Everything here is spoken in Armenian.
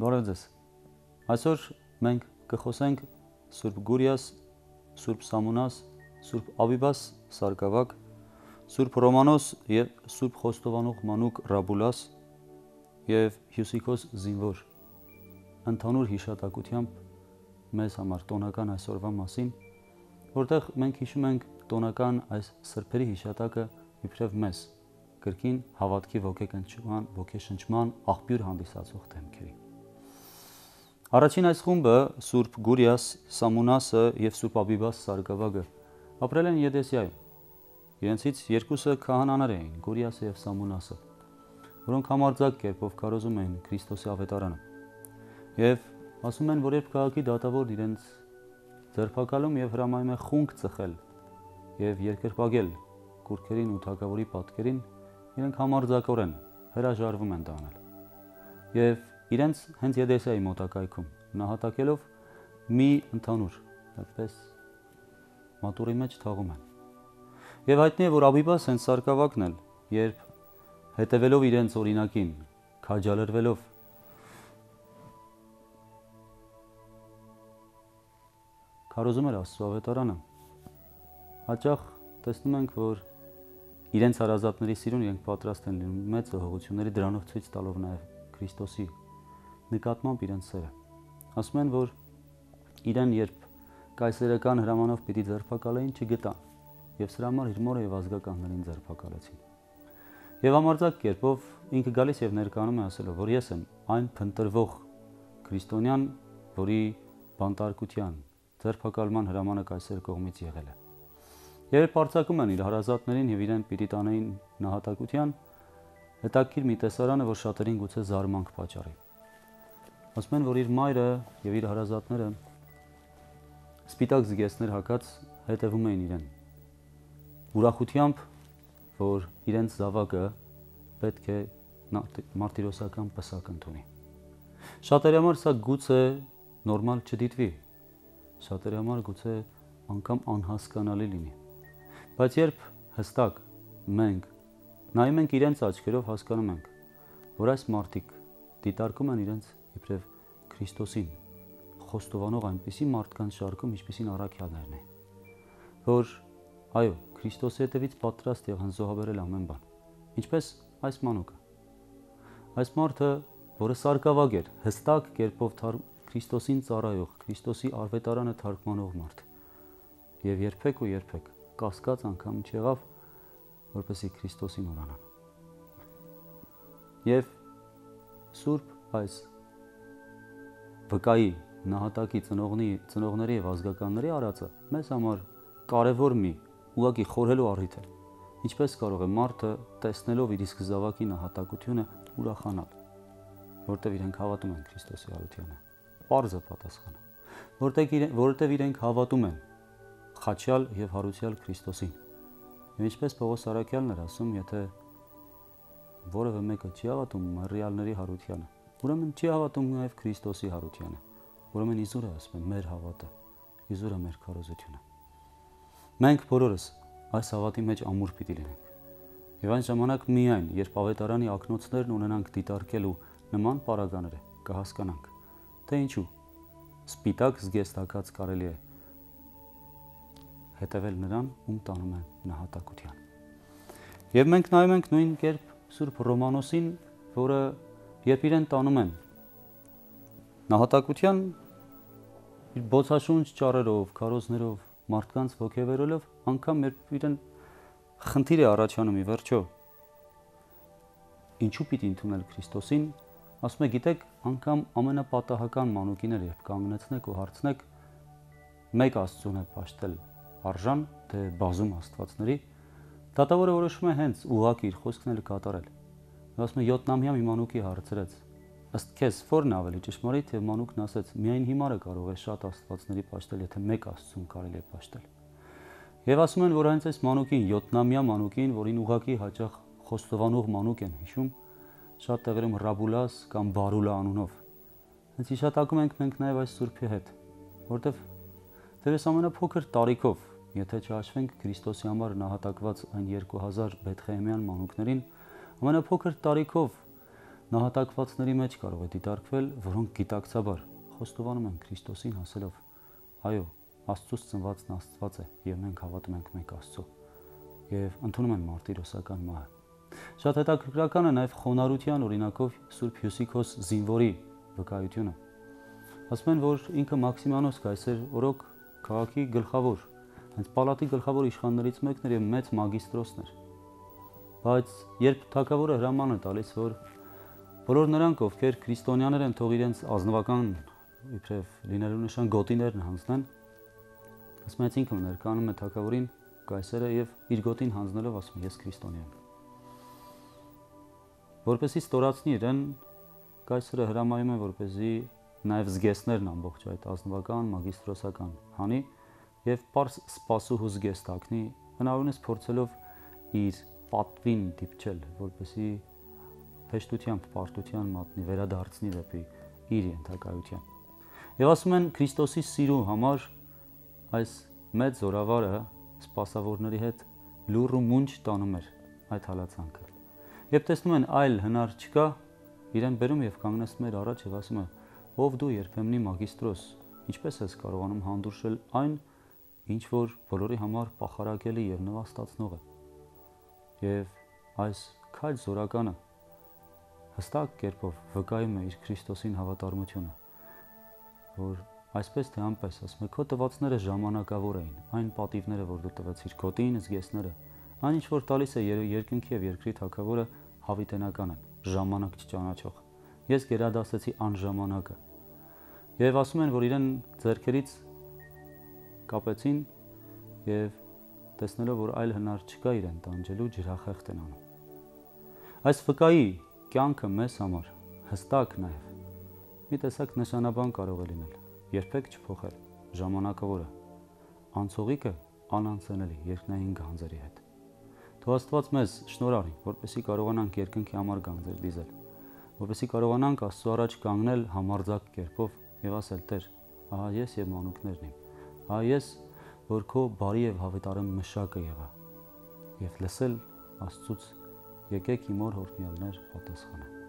Բարև ձեզ։ Այսօր մենք կխոսենք Սուրբ Գուրիաս, Սուրբ Սամոնաս, Սուրբ Աբիբաս Սարգսակ, Սուրբ Ռոմանոս եւ Սուրբ Խոստովանող Մանուկ Ռաբուլաս եւ Հյուսիկոս Զինվոր ընդհանուր հիշատակությամբ մեզ համար տոնական այսօրվա մասին, որտեղ մենք հիշում ենք տոնական այս սրբերի հիշատակը իբրև մեզ կրկին հավատքի ոգեկնչման, ոգեշնչման աղբյուր հանդիսացող թեմքերի։ Առաջին այս խումբը Սուրբ Գուրիաս, Սամունասը եւ Սուրբ Աբիբաս Սարգսակը ապրել են Եդեսիայում։ Իրենցից երկուսը քահանաներ էին՝ Գուրիասը եւ Սամունասը, որոնք համարձակ կերպով կարոզում էին Քրիստոսի ավետարանը։ Եվ ասում են, որ երբ քաղաքի դատավոր իրենց ձերբակալում եւ հրամայում է խունկ ծխել եւ երկրպագել կուրքերին ու թակավորի պատկերին, իրենք համարձակորեն հրաժարվում են դանել։ Եվ իրենց հենց Եդեսայի մոտակայքում նահատակելով մի ընդհանուր այդպես մատուրի մեջ թաղում են։ Եվ հայտնի է, որ Աբիբաս հենց սարկավակն էլ, երբ հետևելով իրենց օրինակին, քաջալերվելով քարոզում էր Աստծո ավետարանը, հաճախ տեսնում ենք, որ իրենց հարազատների սիրուն իրենք պատրաստ են լինում մեծ հողությունների դրանով ցույց տալով նաև Քրիստոսի նկատմամբ իրենց սերը։ Ասում են, որ իրեն երբ կայսերական հրամանով պիտի ձերբակալեին, չգտան, եւ սրա համար իր մորը եւ ազգականներին ձերբակալեցին։ Եվ ամարձակ կերպով ինքը գալիս եւ ներկանում է ասելով, որ ես եմ այն փնտրվող քրիստոնյան, որի բանտարկության ձերբակալման հրամանը կայսեր կողմից եղել է։ Երբ արྩակում են իր հարազատներին եւ իրեն պիտի տանեին նահատակության, հետաքրիր մի տեսարանը, որ շատերին գուցե զարմանք պատճառի։ Ասում են, որ իր մայրը եւ իր հարազատները սպիտակ զգեստներ հակած հետևում էին իրեն։ Ուրախությամբ, որ իրենց զավակը պետք է մարտիրոսական պսակ ընդունի։ Շատերի համար սա գուցե նորմալ չդիտվի։ Շատերի համար գուցե անգամ անհասկանալի լինի։ Բայց երբ հստակ մենք նայում ենք իրենց աչքերով հասկանում ենք, որ այս մարդիկ դիտարկում են իրենց իբրև Քրիստոսին խոստովանող այնպիսի մարդկանց շարքում, ինչպիսին առաքյալներն են, որ այո, Քրիստոսի հետևից պատրաստ եւ հնզոհաբերել ամեն բան։ Ինչպես այս մանուկը։ Այս մարդը, որը սարկավագ էր, հստակ կերպով թար Քրիստոսին ծառայող, Քրիստոսի արվետարանը թարգմանող մարդ։ Եվ երբեք ու երբեք կասկած անգամ չեղավ, որպեսի Քրիստոսին ուրանան։ Եվ Սուրբ այս վկայի նահատակի ծնողնի ծնողների եւ ազգականների արածը մեզ համար կարևոր մի ուղակի խորհելու առիթ է ինչպես կարող է մարդը տեսնելով իր իսկ զավակի նահատակությունը ուրախանալ որտեվ իրենք հավատում են Քրիստոսի արությանը པարզը պատասխանը որտեղ որովհետև իրենք հավատում են խաչյալ եւ հարուցյալ Քրիստոսին եւ ինչպես Պողոս Արաքյալն էր ասում եթե որևէ մեկը չի հավատում ռեալների հարությանը Ուրեմն չի հավատում նաև Քրիստոսի հարությանը։ Ուրեմն Իզուրը ասում է մեր հավատը, Իզուրը մեր քարոզությունը։ Մենք բոլորս այս հավատի մեջ ամուր պիտի լինենք։ Եվ այն ժամանակ միայն, երբ ավետարանի ակնոցներն ունենանք դիտարկելու նման պարագաները, կհասկանանք, թե ինչու սպիտակ զգեստակած կարելի է հետևել նրան, ում տանում է նահատակության։ Եվ մենք նայում ենք նույն կերպ Սուրբ Ռոմանոսին, որը երբ իրեն տանում են նահատակության իր բոցաշունչ ճառերով, քարոզներով, մարդկանց ոգևորելով, անգամ երբ իրեն խնդիր է առաջանում ի վերջո ինչու պիտի ընդունել Քրիստոսին, ասում է, գիտեք, անգամ ամենապատահական մանուկին էլ երբ կանգնեցնեք ու հարցնեք մեկ Աստծուն է ճաշտել արժան, թե բազում աստվածների, դատավորը որոշում է հենց ուղակի իր խոսքն էլ կատարել ասում է 7-ամյա մի մանուկի հարցրեց ըստ քեզ ո՞րն ավելի ճշմարիտ եւ մանուկն ասեց միայն հիմարը կարող է շատ աստվածների ճաշտել եթե մեկ աստծուն կարելի է ճաշտել եւ ասում են որ այնց այս մանուկին 7-ամյա մանուկին որին ուղակի հաճախ խոստովանող մանուկ են հիշում շատ տեղերում ռաբուլաս կամ բարուլա անունով հենց հիշատակում ենք մենք նաեւ այս սուրբի հետ որտեվ դերս ամենափոքր տարիքով եթե չհաշվենք Քրիստոսի համար նահատակված այն 2000 Բեթխեհեմյան մանուկներին ամենափոքր տարիքով նահատակվածների մեջ կարող է դիտարկվել, որոնք գիտակցաբար խոստովանում են Քրիստոսին հասելով. այո, Աստծուց ծնվածն Աստված է, եւ մենք հավատում ենք մեկ Աստծո։ Եվ ընդունում են մարտիրոսական մահը։ Շատ հետաքրքրական է նաև խոնարհության օրինակով Սուրբ Հյուսիկոս զինվորի վկայությունը։ Ասում են, որ ինքը Մաքսիմանոս կայսեր օրոք քաղաքի գլխավոր, հենց պալատի գլխավոր իշխաններից մեկն էր եւ մեծ մագիստրոսն էր։ Բայց երբ թակավորը հրաման է տալիս, որ բոլոր նրանք, ովքեր քրիստոնյաներ են, թող իրենց ազնվական իբրև լինելու նշան գոտիներն հանձնեն, ասում են, ինքը ներկանում է թակավորին կայսերը եւ իր գոտին հանձնելով ասում ես քրիստոնյա եմ որպեսի ստորացնի իրեն կայսրը հրամայում է որպեսի նաև զգեստներն ամբողջ այդ ազնվական մագիստրոսական հանի եւ པարս սպասուհու զգեստ ակնի հնարավորինս փորձելով իր պատվին դիպչել, որպեսի հեշտությամբ պարտության մատնի, վերադարձնի դեպի իր ենթակայության։ Եվ ասում են Քրիստոսի սիրու համար այս մեծ զորավարը սпасավորների հետ լուրը մունջ տանում էր այդ հալածանքը։ Եվ տեսնում են այլ հնար չկա, իրեն բերում եւ կանգնեցնում էր առաջ եւ ասում է. «Ով դու երբեմնի մագիստրոս, ինչպես ես կարողանում հանդուրժել այն, ինչ որ բոլորի համար փախարակելի եւ նվաստացնող է»։ Եվ այս քայլ զորականը հստակ կերպով վկայում է իր Քրիստոսին հավատարմությունը, որ այսպես թե անպես, ասում է, քո տվածները ժամանակավոր էին, այն պատիվները, որ դու տվեցիր գոտին, զգեսները, Այն ինչ որ տալիս է երկնքի եւ երկրի թակավորը հավիտենական են, ժամանակ չճանաչող։ Ես գերադասեցի անժամանակը։ Եվ ասում են, որ իրեն ձերքերից կապեցին եւ տեսնելով, որ այլ հնար չկա իրեն տանջելու, ջրախեղտ են անում։ Այս վկայի կյանքը մեզ համար հստակ նաեւ մի տեսակ նշանաբան կարող է լինել։ Երբեք չփոխել ժամանակավորը։ Անցողիկը անանցանելի երկնային գանձերի հետ։ Թող Աստված մեզ շնորհարի, որպեսզի կարողանանք երկնքի համար գանձեր դիզել, որպեսզի կարողանանք Աստծո առաջ կանգնել համարձակ կերպով եւ ասել. Տեր, ահա ես եւ մանուկներն իմ։ Ահա ես, որ քո բարի եւ հավատարիմ մշակը եղա։ Եվ լսել Աստծուց եկեք իմ օր հորտնյալներ պատասխանը։